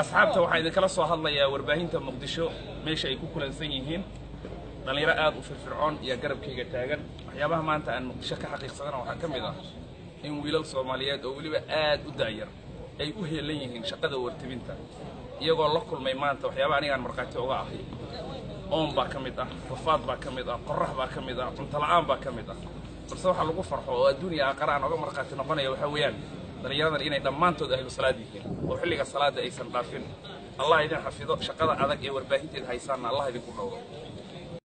asxaabta waxaa idinkala soo hadlayaa warbaahinta muqdisho. Meesha ay ku kulansan yihiin. Dhallinyaro aad u firfircoon iyo garabkayga taagan. Waxyaabaha maanta aan muqdisho ka xaqiiqsadana waxaa ka mid ah in wiilal soomaaliyeed oo weliba aad u daayar ay u heelan yihiin shaqada wartibinta iyagoo la kulmay maanta waxyaabaha anigaan markhaati uga ahay. Oon baa ka mid ah rafaad baa ka mid ah qorrax baa ka mid ah cunto baa ka mid ah. Balse waxaa lagu farxo oo adduuniya aan oga markhaati noqonaya waxaa weeyaan dhallinyaradan inay dhammaantood ahlu salaad yihiin. Oo xilliga salaada aysan dhaafin. Allah idin xafido shaqada adag ee warbaahinteeda haysaanna allah idinku dhowro